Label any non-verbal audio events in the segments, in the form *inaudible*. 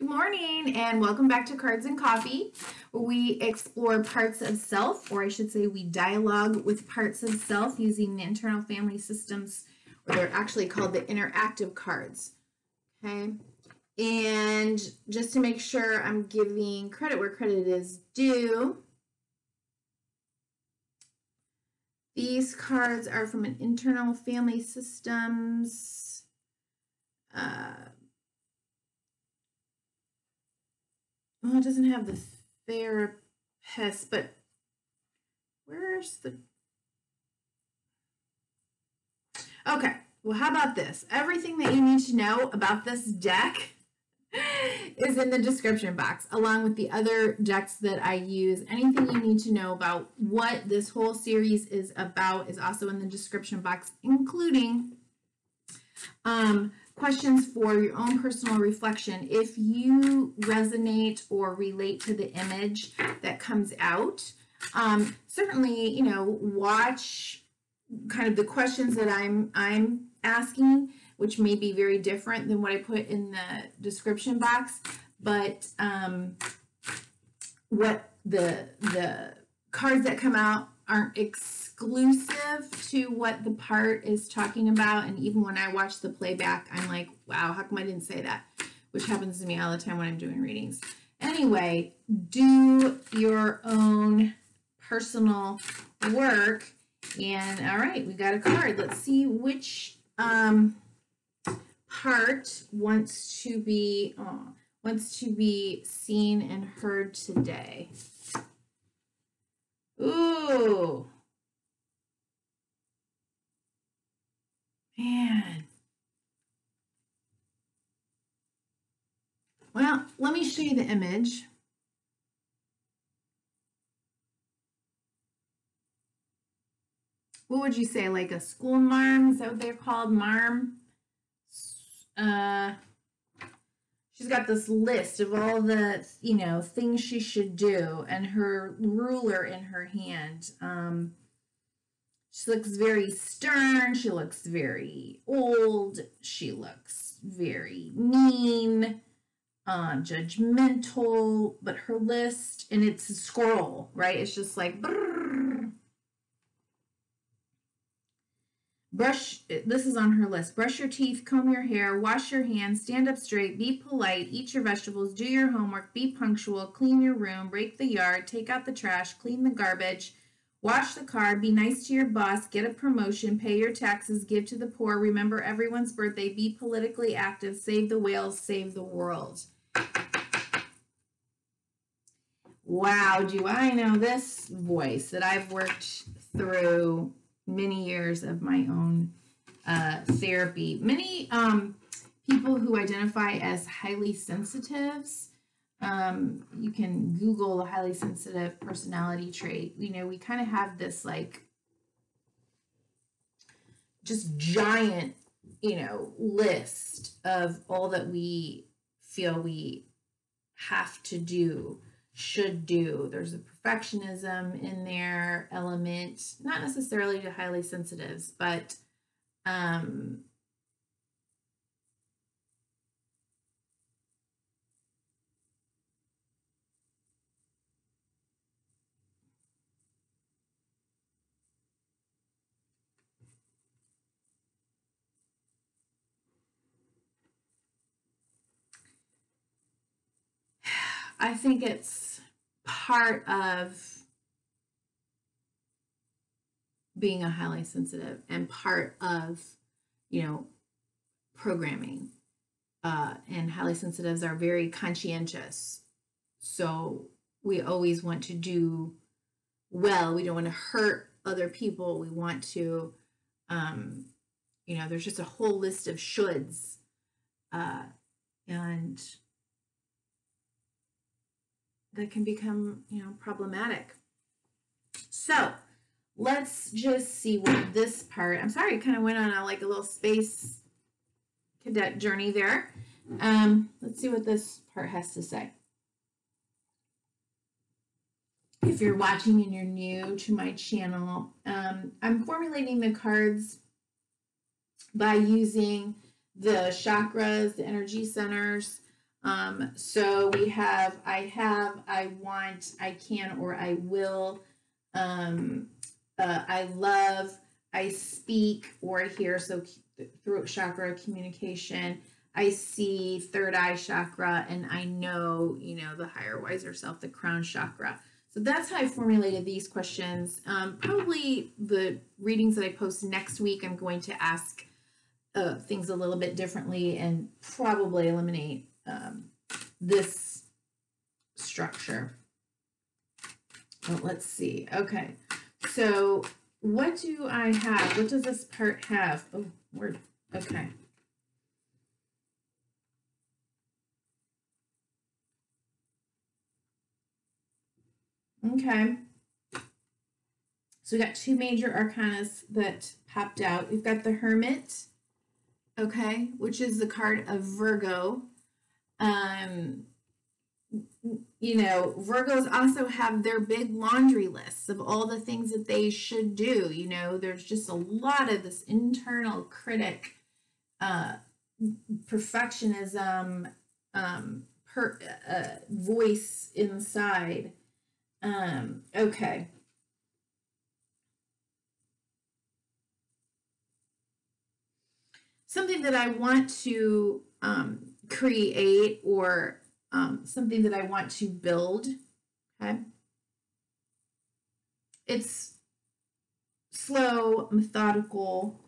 Good morning and welcome back to Cards and Coffee, we explore parts of self, or I should say, we dialogue with parts of self using the internal family systems, or they're actually called the interactive cards. Okay, and just to make sure I'm giving credit where credit is due, these cards are from an internal family systems. Uh, Well, it doesn't have the therapist, but where's the. Okay, well, how about this? Everything that you need to know about this deck *laughs* is in the description box, along with the other decks that I use. Anything you need to know about what this whole series is about is also in the description box, including um, questions for your own personal reflection. If you resonate or relate to the image that comes out, um, certainly, you know, watch kind of the questions that I'm I'm asking, which may be very different than what I put in the description box, but um, what the the cards that come out aren't exclusive to what the part is talking about. And even when I watch the playback, I'm like, wow, how come I didn't say that? Which happens to me all the time when I'm doing readings. Anyway, do your own personal work. And all right, we got a card. Let's see which um, part wants to be uh, wants to be seen and heard today. Ooh. Man. Well, let me show you the image. What would you say, like a school marm? Is that what they're called? Marm? Uh, she's got this list of all the you know things she should do and her ruler in her hand. Um, she looks very stern. She looks very old. She looks very mean uh, judgmental. But her list and it's a scroll right? It's just like brrr, Brush, this is on her list. Brush your teeth, comb your hair, wash your hands, stand up straight, be polite, eat your vegetables, do your homework, be punctual, clean your room, rake the yard, take out the trash, clean the garbage, wash the car, be nice to your boss, get a promotion, pay your taxes, give to the poor, remember everyone's birthday, be politically active, save the whales, save the world. Wow, do I know this voice that I've worked through many years of my own uh, therapy. Many um, people who identify as highly sensitives, um, you can Google a highly sensitive personality trait. You know, we kind of have this like just giant, you know, list of all that we feel we have to do should do. There's a perfectionism in their element, not necessarily to highly sensitives, but um, I think it's part of being a highly sensitive and part of, you know, programming. Uh, and highly sensitives are very conscientious. So we always want to do well. We don't want to hurt other people. We want to, um, you know, there's just a whole list of shoulds. Uh, and that can become, you know, problematic. So let's just see what this part, I'm sorry, I kind of went on a, like a little space cadet journey there. Um, let's see what this part has to say. If you're watching and you're new to my channel, um, I'm formulating the cards by using the chakras, the energy centers, Um, so we have I have, I want, I can, or I will. Um, uh, I love, I speak, or I hear. So throat chakra communication. I see third eye chakra, and I know, you know, the higher, wiser self, the crown chakra. So that's how I formulated these questions. Um, probably the readings that I post next week, I'm going to ask uh, things a little bit differently and probably eliminate um, this structure. Well, let's see. Okay, so what do I have? What does this part have? Oh, word. Okay. Okay. So we got two major arcanas that popped out. We've got the Hermit, okay, which is the card of Virgo. Um, you know, Virgos also have their big laundry lists of all the things that they should do. You know, there's just a lot of this internal critic, uh, perfectionism, um, per, uh, voice inside. Um, okay. Something that I want to um, create or um, something that I want to build. Okay. It's slow, methodical,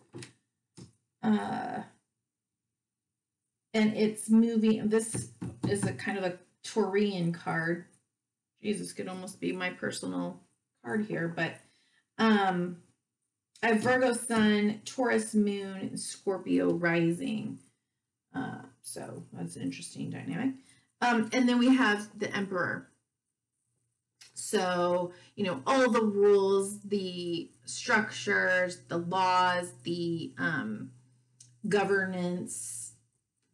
uh, and it's moving. This is a kind of a Taurian card. Jesus could almost be my personal card here, but um, I have Virgo Sun, Taurus Moon, Scorpio Rising. Uh, so that's an interesting dynamic. Um, and then we have the Emperor. So, you know, all the rules, the structures, the laws, the um, governance,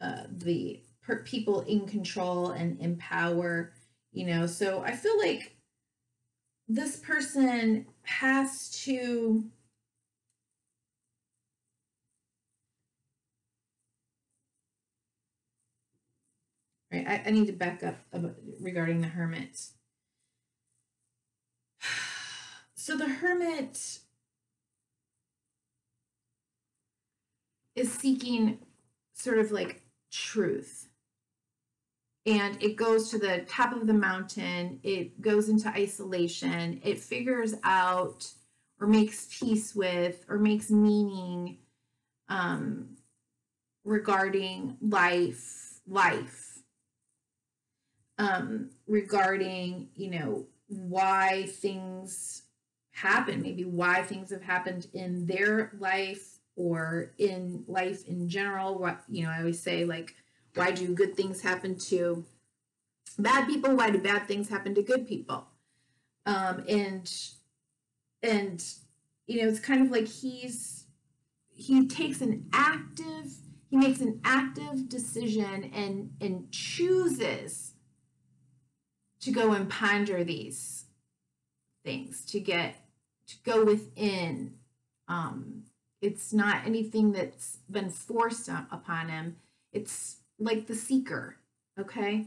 uh, the people in control and in power you know so i feel like this person has to right i, I need to back up regarding the hermit *sighs* so the hermit is seeking sort of like truth and it goes to the top of the mountain. It goes into isolation. It figures out or makes peace with or makes meaning um, regarding life, life, um, regarding, you know, why things happen, maybe why things have happened in their life or in life in general. What, you know, I always say, like, why do good things happen to bad people? Why do bad things happen to good people? Um, and and you know, it's kind of like he's he takes an active he makes an active decision and and chooses to go and ponder these things to get to go within um it's not anything that's been forced upon him it's like the seeker. Okay.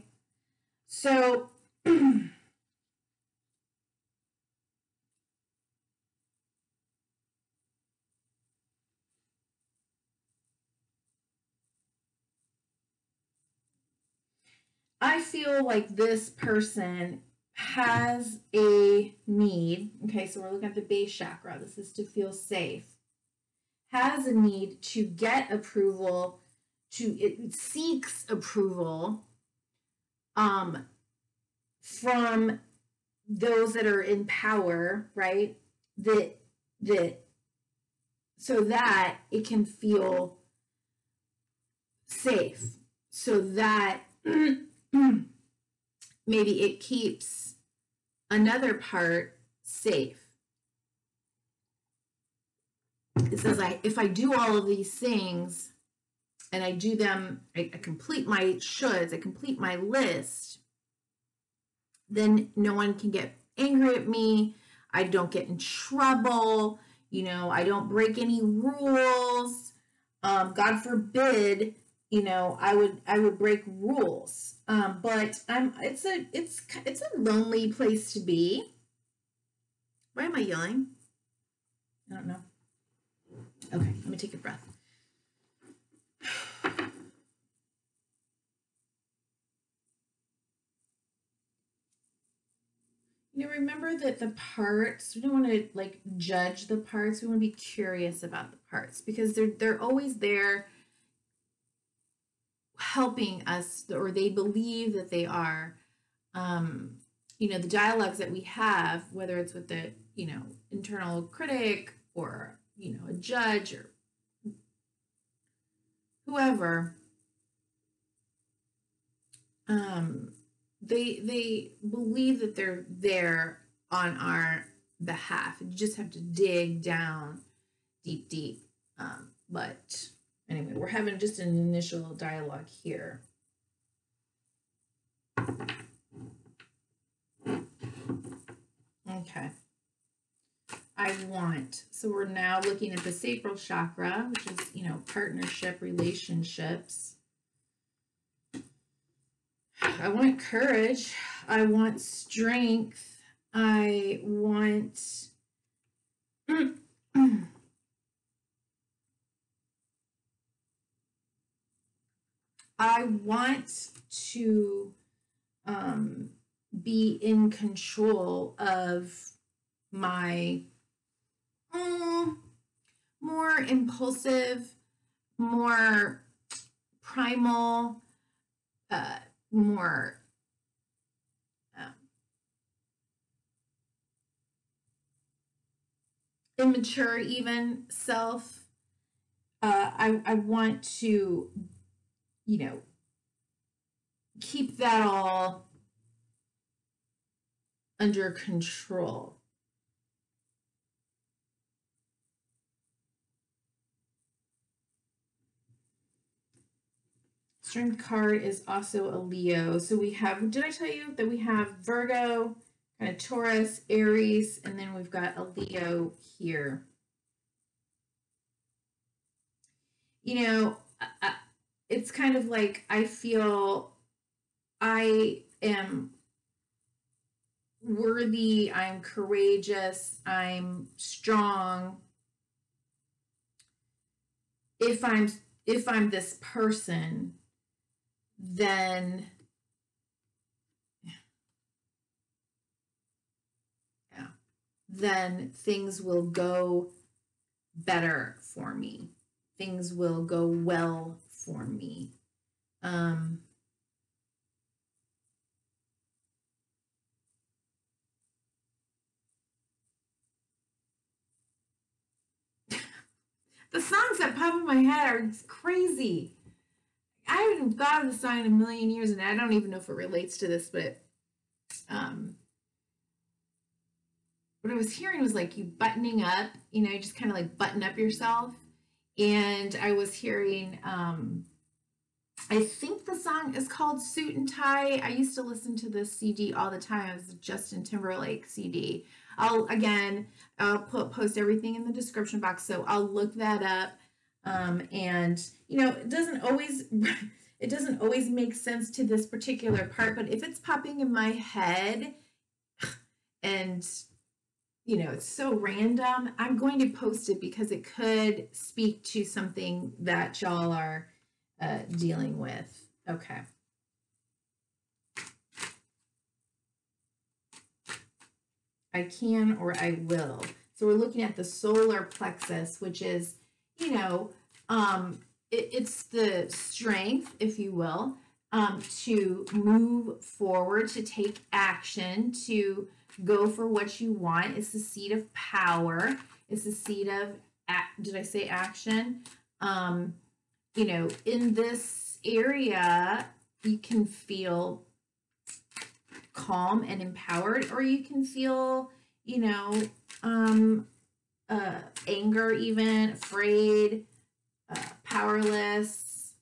So, *clears throat* I feel like this person has a need. Okay, so we're looking at the base chakra. This is to feel safe. Has a need to get approval to it seeks approval um, from those that are in power, right? That that so that it can feel safe, so that *clears throat* *clears throat* maybe it keeps another part safe. It says, I, if I do all of these things, and I do them, I, I complete my shoulds, I complete my list, then no one can get angry at me. I don't get in trouble. You know, I don't break any rules. Um, God forbid, you know, I would I would break rules. Um, but I'm it's a it's it's a lonely place to be. Why am I yelling? I don't know. Okay, let me take a breath. You know, remember that the parts, we don't want to like judge the parts. We want to be curious about the parts because they're they're always there helping us or they believe that they are um you know the dialogues that we have whether it's with the you know internal critic or you know a judge or whoever um they they believe that they're there on our behalf. You just have to dig down deep deep um but Anyway, mm-hmm. we're having just an initial dialogue here. Okay. I want. So we're now looking at the sacral chakra, which is, you know, partnership, relationships. I want courage. I want strength. I want *clears throat* I want to um, be in control of my um, more impulsive, more primal, uh, more um, immature, even self. Uh, I, I want to you know, keep that all under control. Strength card is also a Leo. So we have, did I tell you that we have Virgo, kind of Taurus, Aries, and then we've got a Leo here. You know, I, it's kind of like I feel I am worthy, I'm courageous, I'm strong. If I'm if I'm this person, then yeah, then things will go better for me. Things will go well for me. Um, *laughs* the songs that pop in my head are crazy. I haven't thought of the song in a million years, and I don't even know if it relates to this, but um, what I was hearing was like you buttoning up, you know, you just kind of like button up yourself and I was hearing um I think the song is called Suit and Tie. I used to listen to this CD all the time. It was Justin Timberlake CD. I'll again, I'll put post everything in the description box, so I'll look that up. Um, and you know, it doesn't always *laughs* it doesn't always make sense to this particular part, but if it's popping in my head *sighs* and you know, it's so random. I'm going to post it because it could speak to something that y'all are uh, dealing with. Okay. I can or I will. So we're looking at the solar plexus, which is, you know, um, it, it's the strength, if you will, um, to move forward, to take action, to go for what you want. It's the seat of power. It's the seat of, did I say action? Um, you know, in this area, you can feel calm and empowered, or you can feel, you know, um, uh, anger, even afraid, uh, powerless.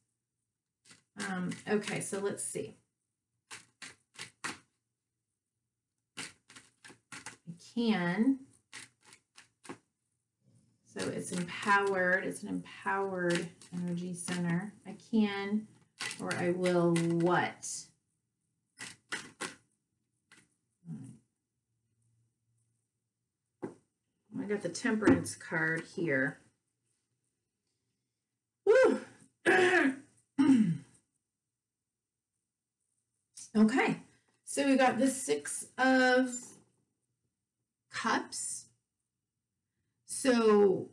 Um, okay, so let's see. can. So it's empowered, it's an empowered energy center. I can or I will what? I got the temperance card here. *clears throat* Okay, so we got the six of cups. So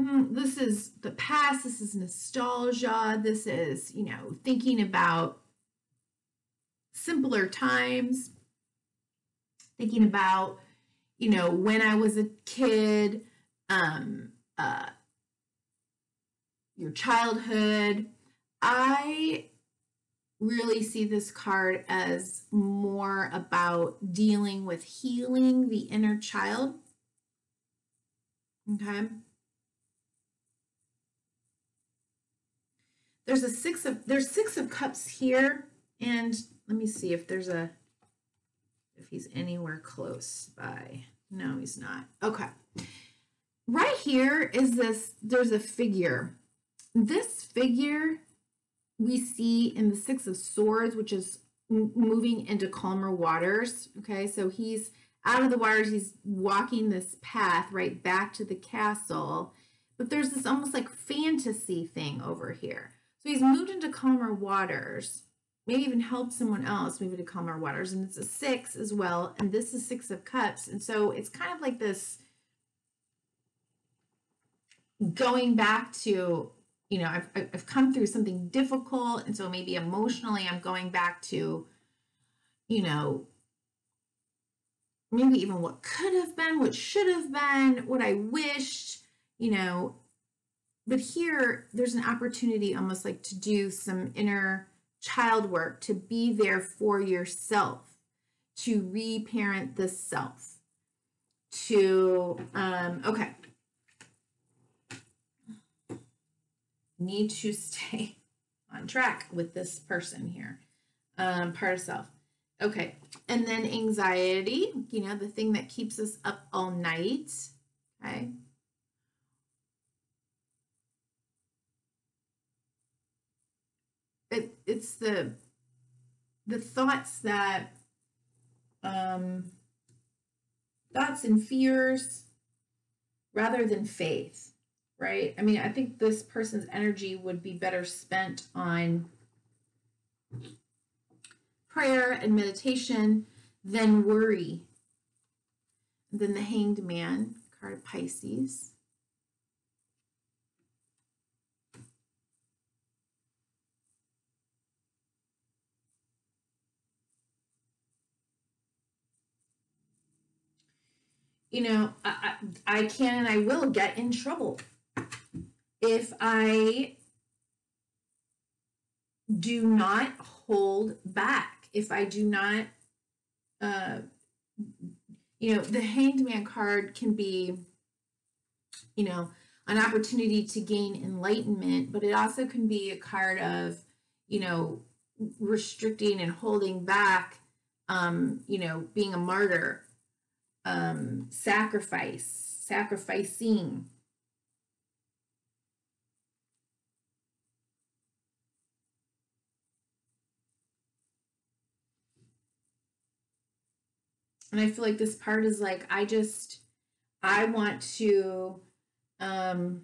mm, this is the past, this is nostalgia, this is, you know, thinking about simpler times, thinking about, you know, when I was a kid, um, uh, your childhood. I really see this card as more about dealing with healing the inner child. Okay. There's a six of there's six of cups here and let me see if there's a if he's anywhere close by. No, he's not. Okay. Right here is this there's a figure. This figure we see in the Six of Swords, which is moving into calmer waters. Okay, so he's out of the waters, he's walking this path right back to the castle. But there's this almost like fantasy thing over here. So he's moved into calmer waters, maybe even helped someone else move into calmer waters. And it's a six as well. And this is Six of Cups. And so it's kind of like this going back to you know, I've, I've come through something difficult. And so maybe emotionally, I'm going back to, you know, maybe even what could have been, what should have been, what I wished, you know. But here, there's an opportunity almost like to do some inner child work, to be there for yourself, to reparent the self, to, um, okay. Need to stay *laughs* on track with this person here. Um, part of self. Okay. And then anxiety, you know, the thing that keeps us up all night. Okay. It, it's the the thoughts that um thoughts and fears rather than faith right? I mean, I think this person's energy would be better spent on prayer and meditation than worry. Then the hanged man, card of Pisces. you know, I, I, I, can and I will get in trouble if I do not hold back, if I do not, uh, you know, the hanged man card can be, you know, an opportunity to gain enlightenment, but it also can be a card of, you know, restricting and holding back, um, you know, being a martyr, um, sacrifice, sacrificing, and I feel like this part is like I just I want to um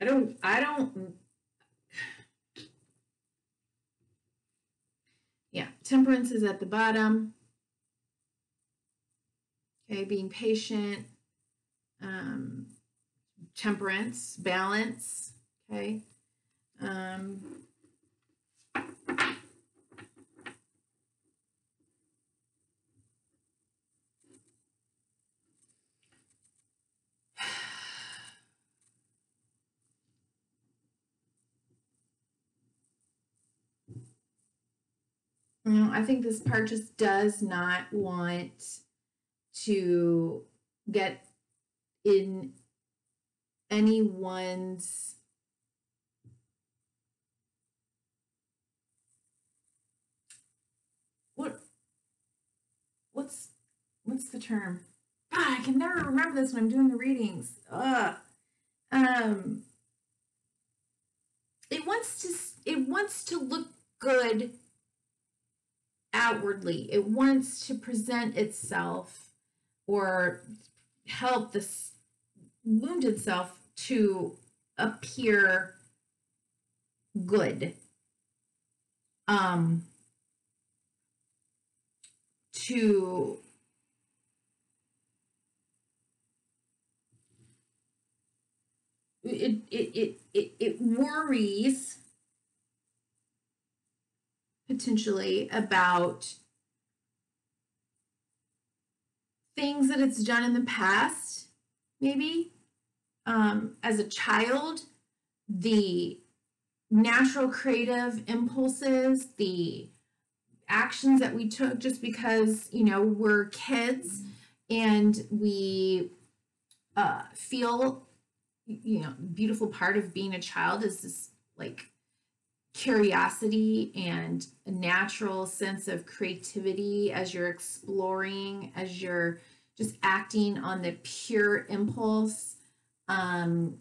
I don't I don't Yeah, temperance is at the bottom. Okay, being patient, um, temperance, balance, okay. Um, *sighs* you know, I think this part just does not want to get in anyone's what's what's the term? God, I can never remember this when I'm doing the readings. Ugh. Um, it wants to it wants to look good outwardly. It wants to present itself or help this wounded self to appear good. Um, to it it it it, it worries potentially about things that it's done in the past maybe. Um, as a child the natural creative impulses the actions that we took just because you know we're kids and we uh, feel you know beautiful part of being a child is this like curiosity and a natural sense of creativity as you're exploring as you're just acting on the pure impulse. Um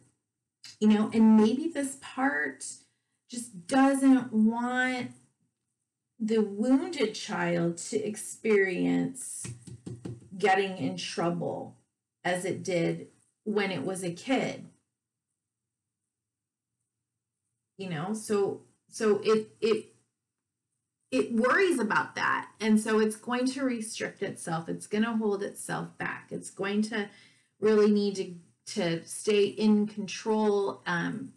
you know and maybe this part just doesn't want the wounded child to experience getting in trouble as it did when it was a kid. You know so so it it it worries about that. And so it's going to restrict itself. It's going to hold itself back. It's going to really need to to stay in control um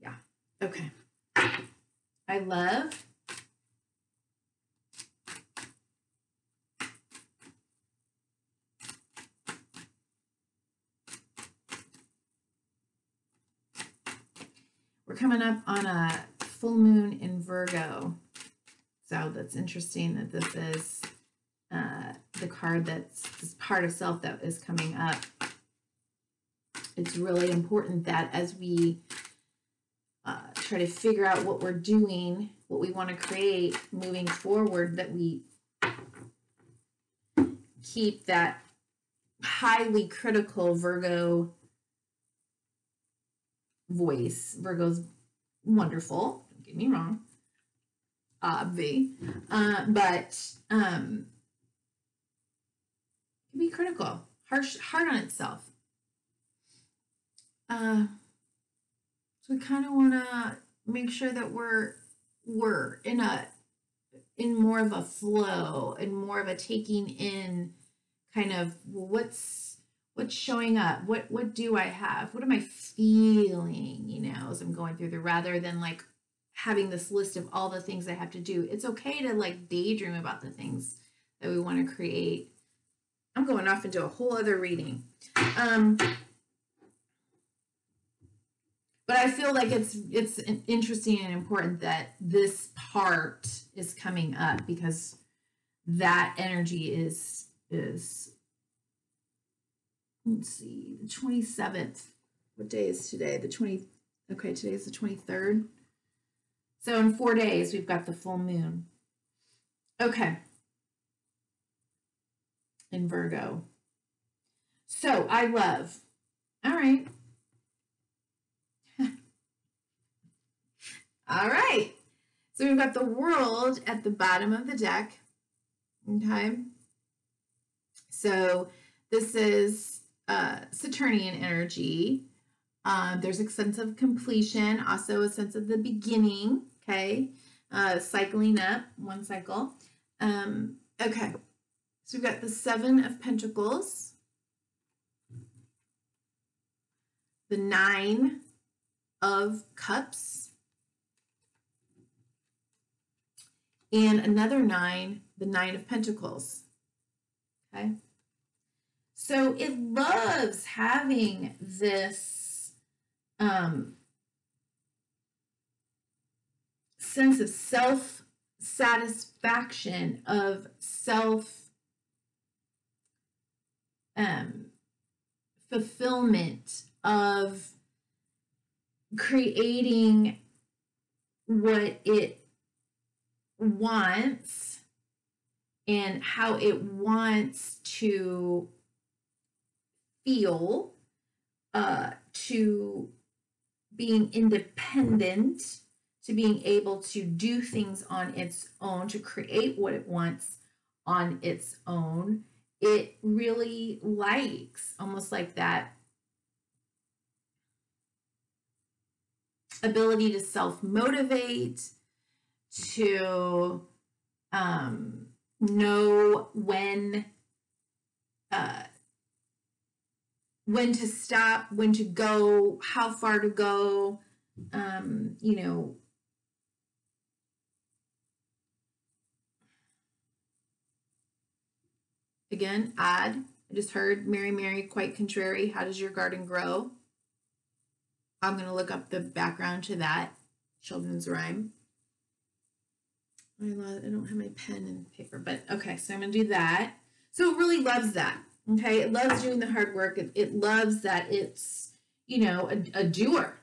yeah okay i love We're coming up on a full moon in Virgo. So that's interesting that this is uh, the card that's this part of self that is coming up. It's really important that as we try to figure out what we're doing, what we want to create moving forward, that we keep that highly critical Virgo voice. Virgo's wonderful. Don't get me wrong. Obvi. Uh, but um can be critical, harsh, hard on itself. Uh so we kind of want to make sure that we're we're in a in more of a flow and more of a taking in kind of what's what's showing up? What what do i have? What am i feeling you know as i'm going through the rather than like having this list of all the things i have to do. It's okay to like daydream about the things that we want to create. I'm going off into a whole other reading. Um but i feel like it's it's interesting and important that this part is coming up because that energy is is let's see, the 27th. What day is today? The 20, okay, today is the 23rd. So in four days, we've got the full moon. Okay. In Virgo. So I love. All right. All right. So we've got the world at the bottom of the deck. Okay. So this is uh, Saturnian energy. Um, there's a sense of completion, also a sense of the beginning, okay? Uh, cycling up, one cycle. Um, okay, so we've got the Seven of Pentacles, the Nine of Cups, and another nine, the Nine of Pentacles, okay? So it loves having this um, sense of self satisfaction, of self um, fulfillment, of creating what it wants and how it wants to feel uh, to being independent, to being able to do things on its own, to create what it wants on its own, it really likes almost like that ability to self motivate, to um, know when uh, when to stop, when to go, how far to go, um, you know. Again, odd. I just heard Mary Mary quite contrary. How does your garden grow? I'm going to look up the background to that children's rhyme. I, don't have my pen and paper, but okay, so I'm going to do that. So it really loves that. Okay, it loves doing the hard work. It, it loves that it's, you know, a, a doer.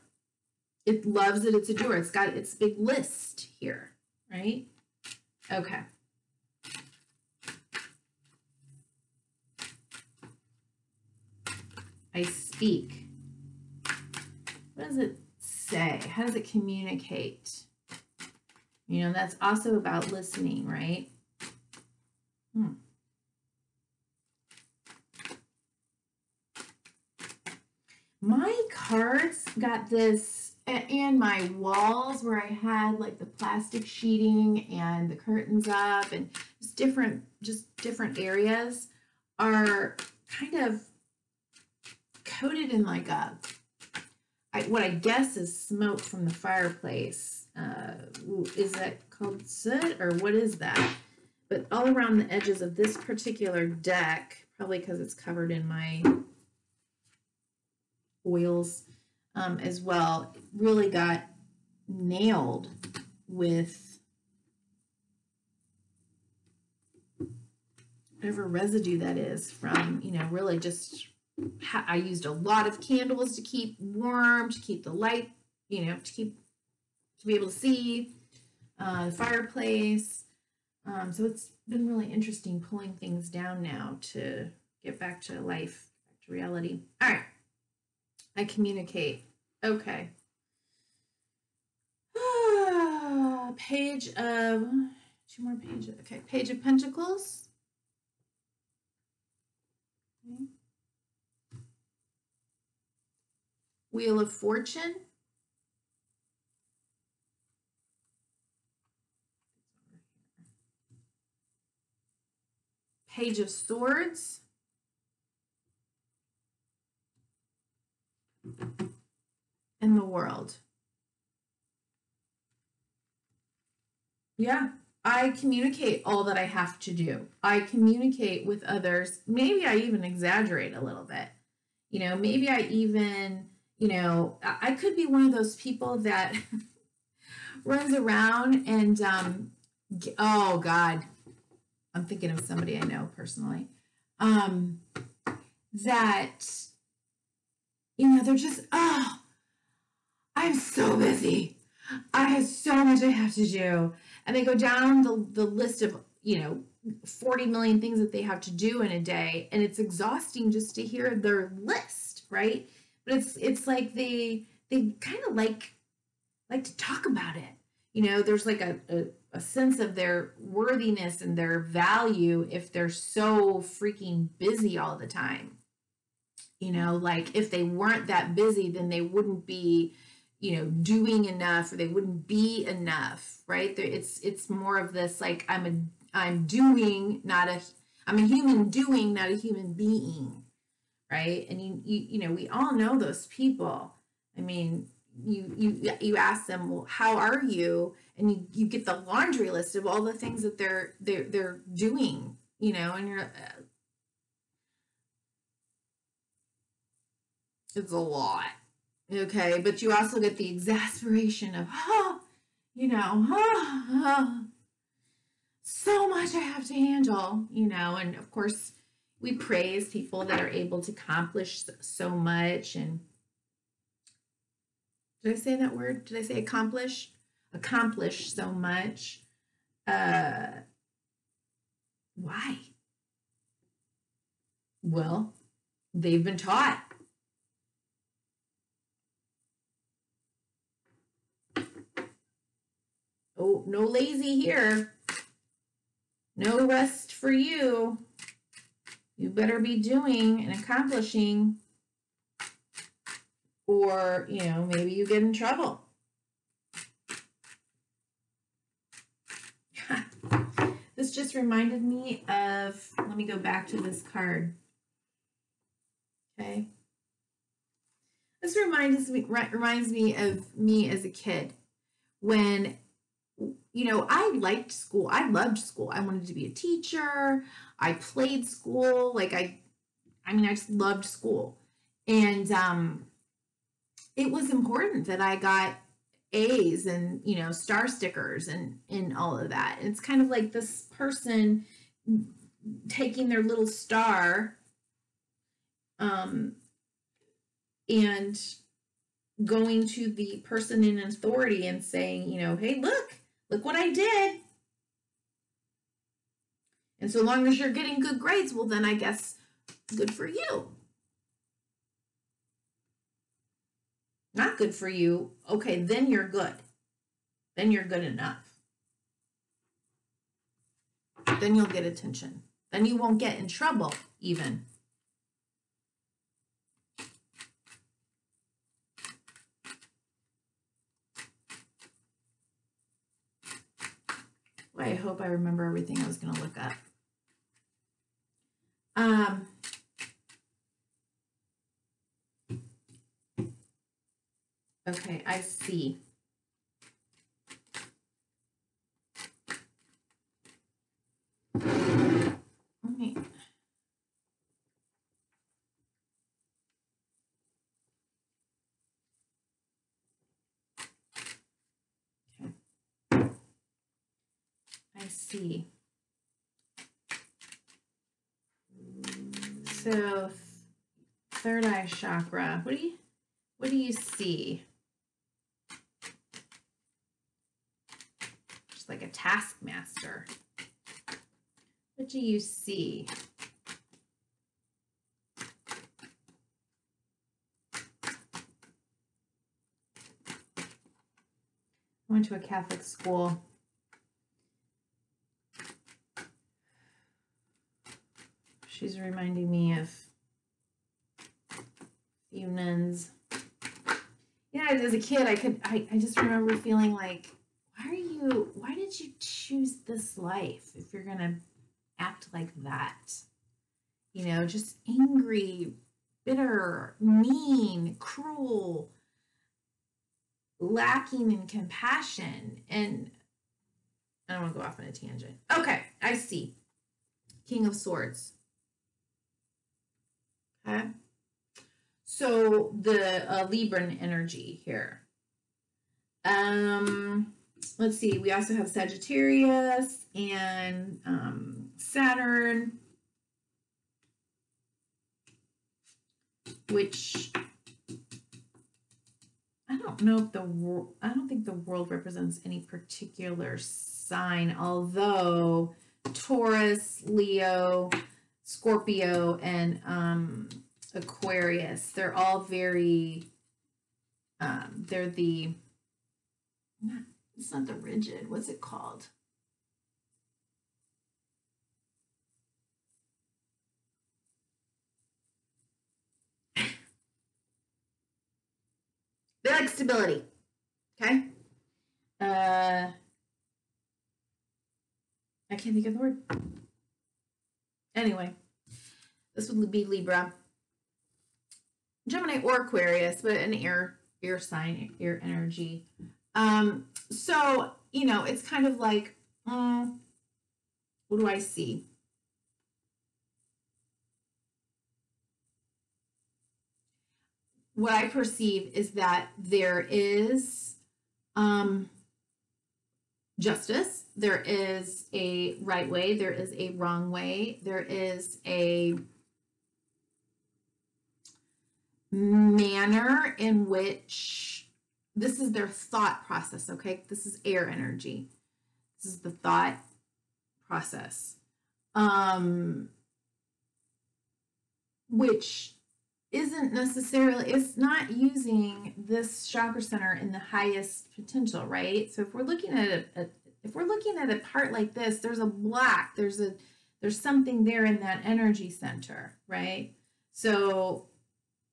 It loves that it's a doer. It's got its big list here, right? Okay. I speak. What does it say? How does it communicate? You know, that's also about listening, right? Hmm. My cards got this, and my walls where I had like the plastic sheeting and the curtains up and just different, just different areas are kind of coated in like a, I, what I guess is smoke from the fireplace. Uh, is that called soot or what is that? But all around the edges of this particular deck, probably because it's covered in my oils um, as well, really got nailed with whatever residue that is from, you know, really just, I used a lot of candles to keep warm, to keep the light, you know, to keep, to be able to see uh, the fireplace. Um, so it's been really interesting pulling things down now to get back to life, back to reality. All right. I communicate. Okay. *sighs* page of two more pages. Okay, page of pentacles. Okay. Wheel of fortune. Page of swords. in the world. Yeah, I communicate all that I have to do. I communicate with others. Maybe I even exaggerate a little bit. You know, maybe I even, you know, I could be one of those people that *laughs* runs around and, um, oh God, I'm thinking of somebody I know personally, um, that you know, they're just, oh, I'm so busy. I have so much I have to do. And they go down the, the list of, you know, 40 million things that they have to do in a day. And it's exhausting just to hear their list, right? But it's it's like they they kind of like like to talk about it. You know, there's like a, a, a sense of their worthiness and their value if they're so freaking busy all the time. You know like if they weren't that busy then they wouldn't be you know doing enough or they wouldn't be enough right? It's it's more of this like i'm a i'm doing not a i'm a human doing not a human being right? And you you, you know we all know those people. I mean you you you ask them well how are you and you you get the laundry list of all the things that they're they're they're doing you know and you're uh, It's a lot. Okay, but you also get the exasperation of, oh, you know, oh, oh, so much I have to handle, you know, and of course, we praise people that are able to accomplish so much. And did I say that word? Did I say accomplish? Accomplish so much. Uh, why? Well, they've been taught Oh, no lazy here. No rest for you. You better be doing and accomplishing, or, you know, maybe you get in trouble. *laughs* this just reminded me of, let me go back to this card. Okay. This reminds me reminds me of me as a kid when you know, I liked school. I loved school. I wanted to be a teacher. I played school. Like I I mean, I just loved school. And um it was important that I got A's and, you know, star stickers and and all of that. It's kind of like this person taking their little star um and going to the person in authority and saying, you know, hey, look, look what I did. And so long as you're getting good grades, well, then I guess good for you. Not good for you. Okay, then you're good. Then you're good enough. Then you'll get attention. Then you won't get in trouble, even. I hope I remember everything I was going to look up. Um, okay, I see. Okay. I see. So third eye chakra. What do you what do you see? Like a taskmaster. What do you see? I went to a Catholic school. She's reminding me of few nuns. Yeah, as a kid, I could, I, I just remember feeling like, why did you choose this life if you're to act like that? You know, just angry, bitter, mean, cruel, lacking in compassion. And I don't want to go off on a tangent. Okay, I see. King of Swords. Okay. So the uh, Libran energy here. Um, let's see. We also have Sagittarius and um, Saturn, which I don't know if the world, I don't think the world represents any particular sign, although Taurus, Leo, Scorpio and um, Aquarius. They're all very, um, they're the, not, it's not the rigid, what's it called? *laughs* they like stability. Okay. Uh, I can't think of the word. Anyway, this would be Libra. Gemini or Aquarius, but an air air sign, air energy. Um, so you know, it's kind of like, um, what do I see? What I perceive is that there is um, justice. There is a right way, there is a wrong way, there is a manner in which this is their thought process, okay? This is air energy. This is the thought process. Um which isn't necessarily it's not using this chakra center in the highest potential right so if we're looking at a, a if we're looking at a part like this there's a black there's a there's something there in that energy center right so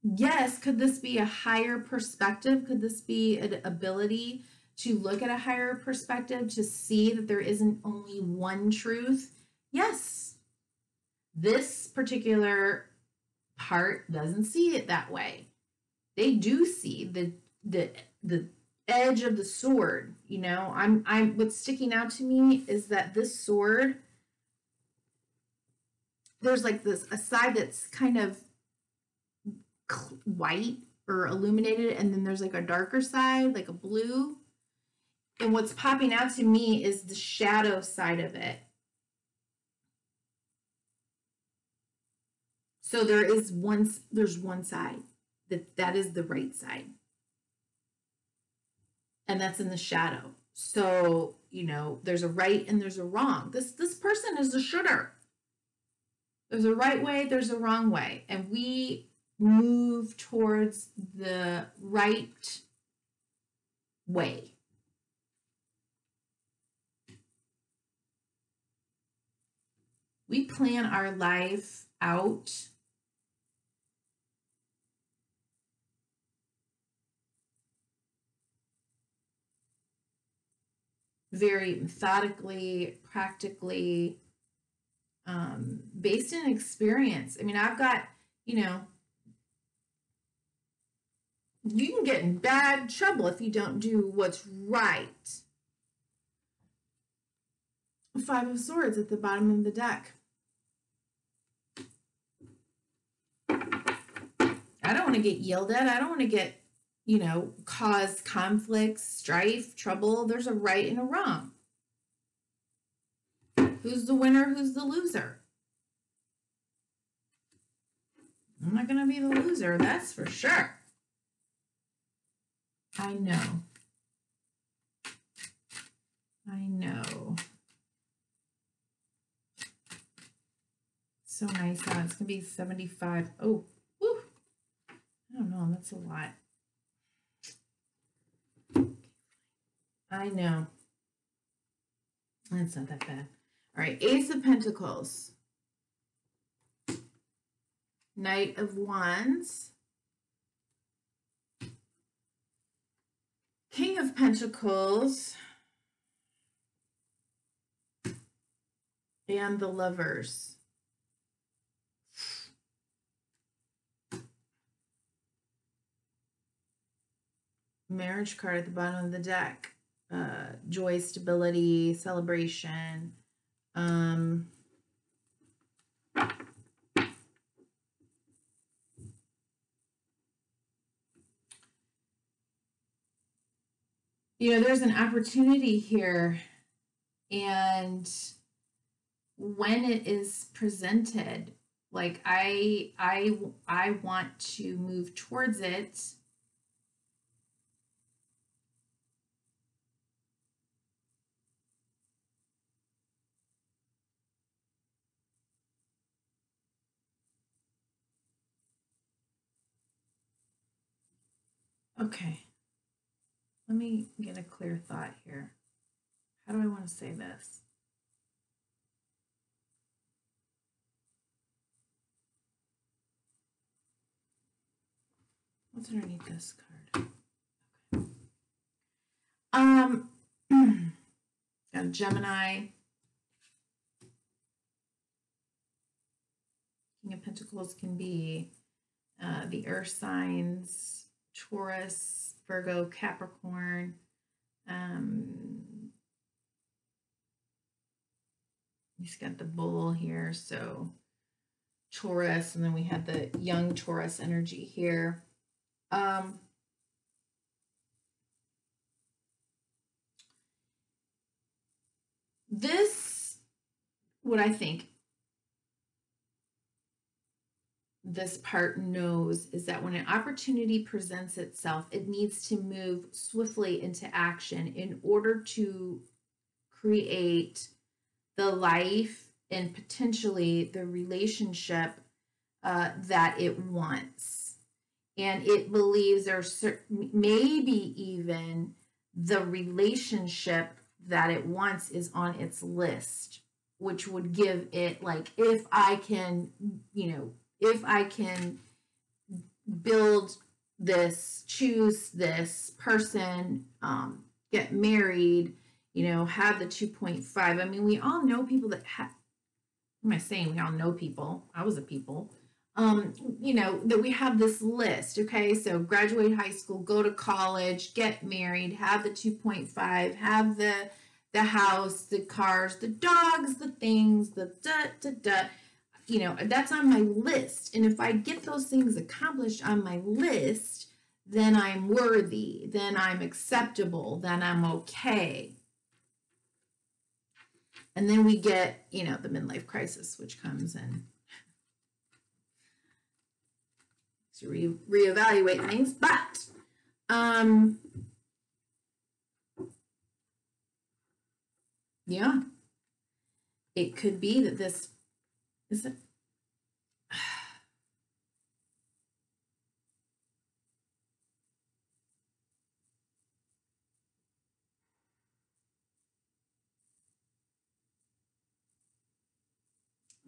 yes could this be a higher perspective could this be an ability to look at a higher perspective to see that there isn't only one truth yes this particular part doesn't see it that way. They do see the the the edge of the sword, you know. I'm I'm what's sticking out to me is that this sword there's like this a side that's kind of white or illuminated and then there's like a darker side like a blue and what's popping out to me is the shadow side of it So there is one there's one side that that is the right side. And that's in the shadow. So, you know, there's a right and there's a wrong. This this person is a shooter. There's a right way, there's a wrong way. And we move towards the right way. We plan our life out very methodically, practically, um, based in experience. I mean, I've got, you know, you can get in bad trouble if you don't do what's right. Five of Swords at the bottom of the deck. I don't want to get yelled at. I don't want to get you know, cause conflicts, strife, trouble. There's a right and a wrong. Who's the winner? Who's the loser? I'm not going to be the loser, that's for sure. I know. I know. So nice. Huh? It's going to be 75. Oh, whew. I don't know. That's a lot. I know. That's not that bad. All right, Ace of Pentacles. Knight of Wands. King of Pentacles. And the Lovers. Marriage card at the bottom of the deck uh, joy, stability, celebration. Um, you know, there's an opportunity here, and when it is presented, like I, I, I want to move towards it Okay. Let me get a clear thought here. How do I want to say this? What's underneath this card? Okay. Um, *clears throat* got a Gemini. King of Pentacles can be uh, the earth signs, Taurus, Virgo, Capricorn. Um, he's got the bull here, so Taurus, and then we have the young Taurus energy here. Um, this, what I think, this part knows is that when an opportunity presents itself, it needs to move swiftly into action in order to create the life and potentially the relationship uh, that it wants. and it believes certain, maybe even the relationship that it wants is on its list, which would give it like if I can, you know, if I can build this, choose this person, um, get married, you know, have the 2.5. I mean, we all know people that have, am I saying we all know people? I was a people. Um, you know, that we have this list, okay? So graduate high school, go to college, get married, have the 2.5, have the the house, the cars, the dogs, the things, the da da da. You know, that's on my list. And if I get those things accomplished on my list, then I'm worthy, then I'm acceptable, then I'm okay. And then we get, you know, the midlife crisis, which comes in to re- reevaluate things. But um, yeah, it could be that this is it.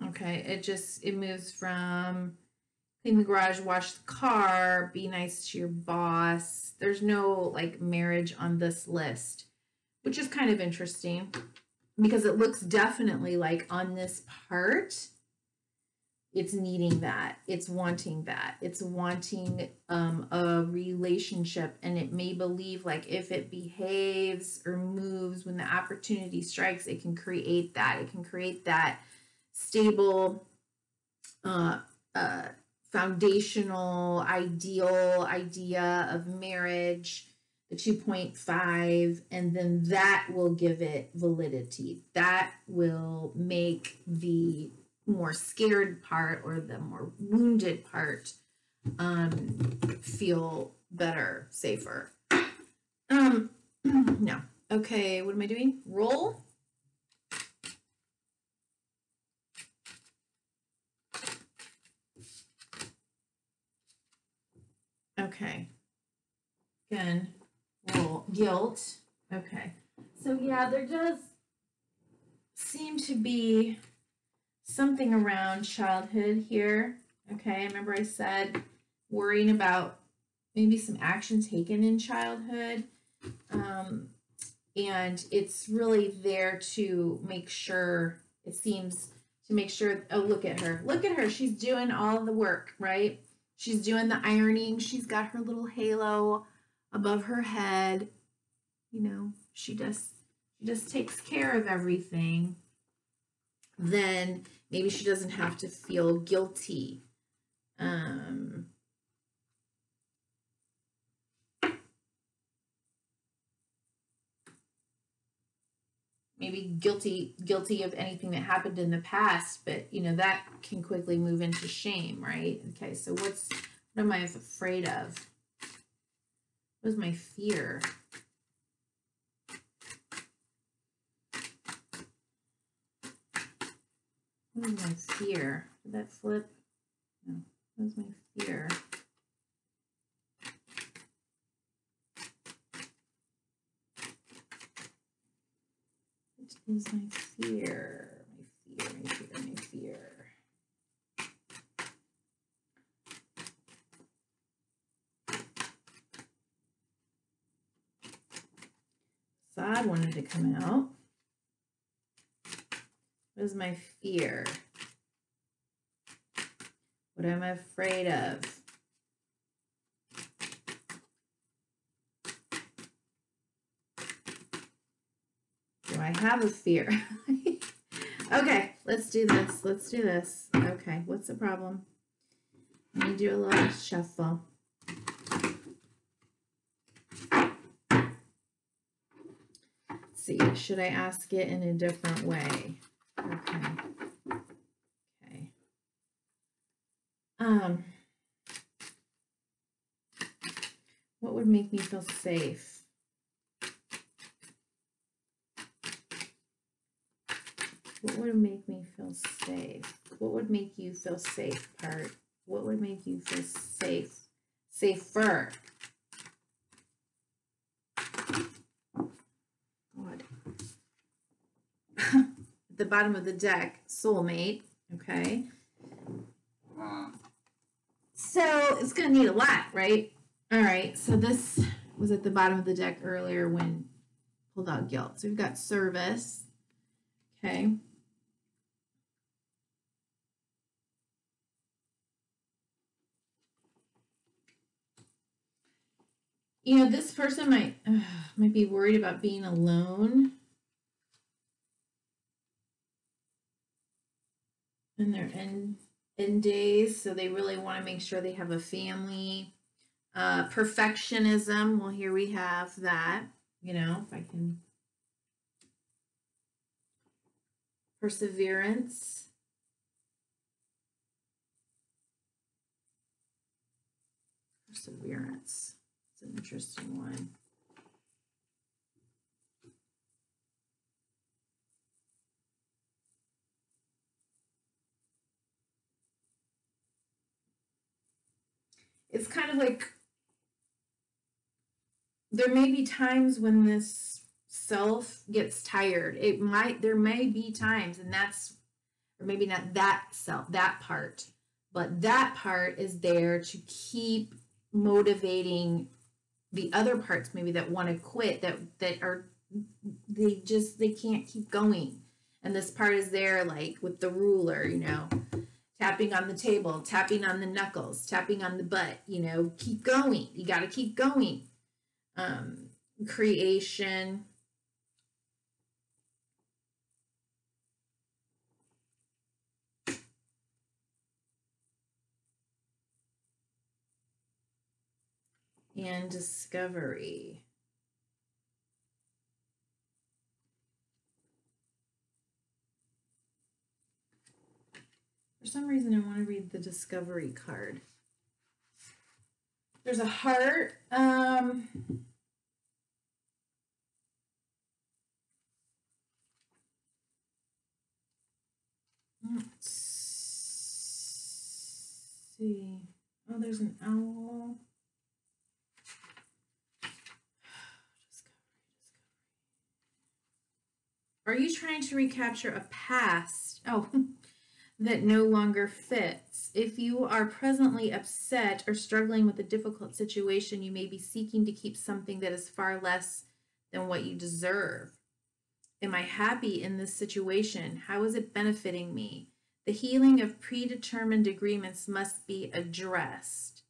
Okay, it just it moves from clean the garage, wash the car, be nice to your boss. There's no like marriage on this list, which is kind of interesting because it looks definitely like on this part it's needing that it's wanting that it's wanting um, a relationship. And it may believe like if it behaves or moves when the opportunity strikes it can create that it can create that stable uh, uh, foundational ideal idea of marriage the 2.5 and then that will give it validity. That will make the more scared part or the more wounded part um, feel better safer. Um *clears throat* no. Okay what am i doing? Roll. Okay. Again roll. Guilt. Okay. So yeah there does seem to be something around childhood here okay I remember i said worrying about maybe some action taken in childhood um, and it's really there to make sure it seems to make sure oh look at her look at her she's doing all the work right she's doing the ironing she's got her little halo above her head. You know, she just she just takes care of everything. Then maybe she doesn't have to feel guilty. Um, maybe guilty guilty of anything that happened in the past but you know that can quickly move into shame right okay so what's what am i afraid of what was my fear? What my fear? Did that slip? No. What was my fear? What is my fear? My fear, my fear, my fear. side wanted to come out. What is my fear? What am I afraid of? Do I have a fear? *laughs* okay, let's do this. Let's do this. Okay, what's the problem? Let me do a little shuffle. see. Should I ask it in a different way? Okay. Okay. Um, what would make me feel safe? What would make me feel safe? What would make you feel safe, part? What would make you feel safe? safer. God. At the bottom of the deck, soulmate. Okay. So it's going to need a lot, right? All right. So this was at the bottom of the deck earlier when pulled out guilt. So we've got service. Okay. You know, this person might uh, *sighs* might be worried about being alone. In their end end days, so they really want to make sure they have a family. Uh, perfectionism. Well, here we have that. You know, if I can perseverance. Perseverance. It's an interesting one. It's kind of like there may be times when this self gets tired. It might, there may be times, and that's, or maybe not that self, that part, but that part is there to keep motivating the other parts maybe that want to quit that that are they just they can't keep going and this part is there like with the ruler you know tapping on the table tapping on the knuckles tapping on the butt you know keep going. You got to keep going. Um creation. And discovery. For some reason, I want to read the discovery card. There's a heart. Um, let's see. Oh, there's an owl. Are you trying to recapture a past? Oh, *laughs* that no longer fits. If you are presently upset or struggling with a difficult situation, you may be seeking to keep something that is far less than what you deserve. Am I happy in this situation? How is it benefiting me? The healing of predetermined agreements must be addressed.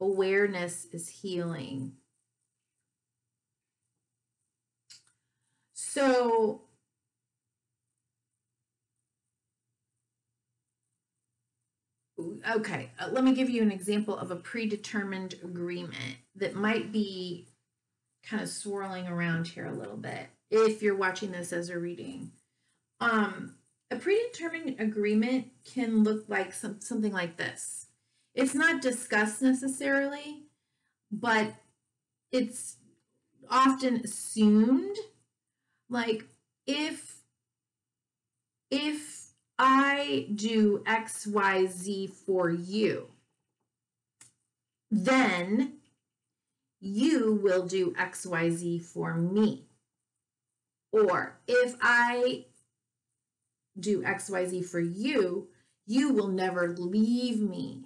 Awareness is healing. So, okay, uh, let me give you an example of a predetermined agreement that might be kind of swirling around here a little bit if you're watching this as a reading. Um, a predetermined agreement can look like some, something like this. It's not discussed necessarily, but it's often assumed like if if I do XYZ for you, then you will do XYZ for me. Or if I do XYZ for you, you will never leave me.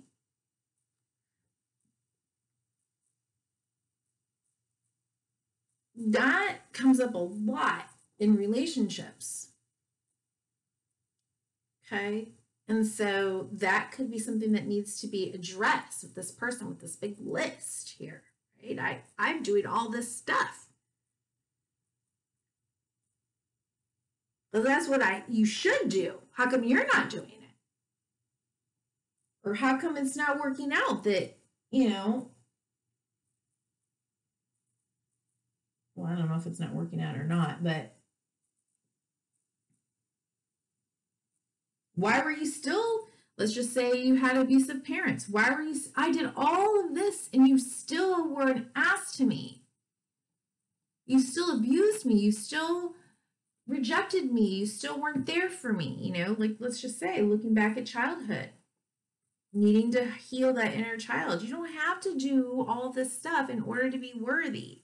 That comes up a lot in relationships. Okay. And so that could be something that needs to be addressed with this person with this big list here, right? I, I'm doing all this stuff. Well, that's what I you should do. How come you're not doing it? Or how come it's not working out that, you know, well, I don't know if it's not working out or not, but Why were you still, let's just say you had abusive parents. Why were you, I did all of this and you still were an ass to me. You still abused me. You still rejected me. You still weren't there for me. You know, like let's just say, looking back at childhood. needing to heal that inner child. You don't have to do all this stuff in order to be worthy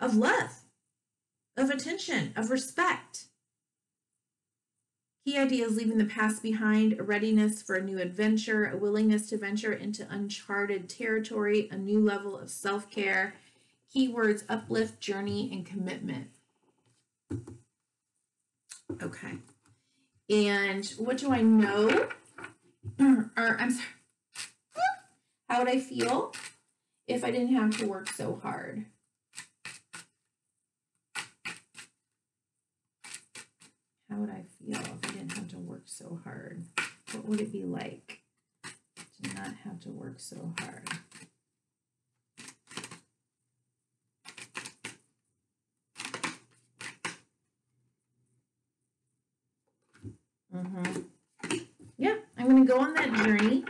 of love, of attention, of respect. Key ideas leaving the past behind, a readiness for a new adventure, a willingness to venture into uncharted territory, a new level of self care. Keywords uplift, journey, and commitment. Okay. And what do I know? *clears throat* or I'm sorry. *clears throat* How would I feel if I didn't have to work so hard? How would I feel so hard? What would it be like to not have to work so hard? Mm-hmm. Yeah, I'm going to go on that journey.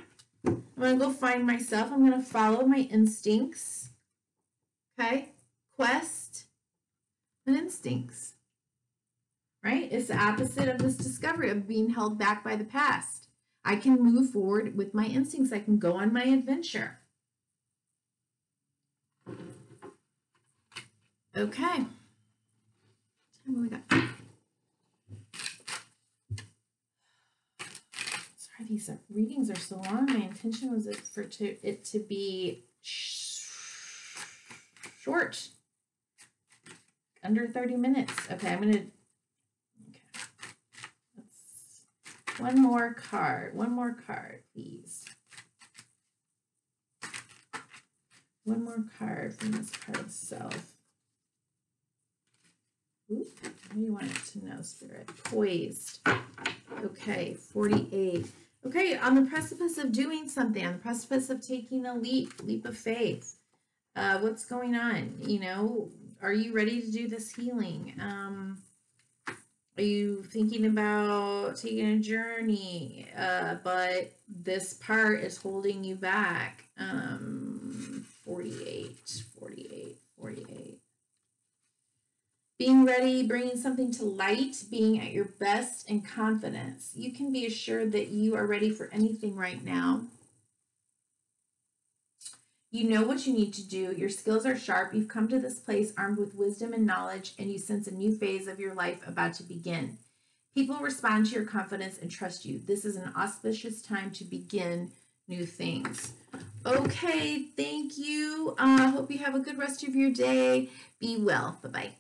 I'm going to go find myself. I'm going to follow my instincts. Okay? Quest and instincts. Right? It's the opposite of this discovery of being held back by the past. I can move forward with my instincts. I can go on my adventure. Okay. What we got? Sorry, these readings are so long. My intention was it for to, it to be sh short, under 30 minutes. Okay, I'm gonna, okay. Let's, one more card, one more card, please. One more card from this card itself. Ooh, what do you want it to know, Spirit? Poised. Okay, 48. Okay, on the precipice of doing something, on the precipice of taking a leap, leap of faith. Uh, what's going on? You know, are you ready to do this healing? Um, are you thinking about taking a journey, uh, but this part is holding you back? Um, 48, 48, 48 being ready, bringing something to light, being at your best and confidence. You can be assured that you are ready for anything right now. You know what you need to do. Your skills are sharp. You've come to this place armed with wisdom and knowledge, and you sense a new phase of your life about to begin. People respond to your confidence and trust you. This is an auspicious time to begin new things. Okay, thank you. I uh, hope you have a good rest of your day. Be well. Bye bye.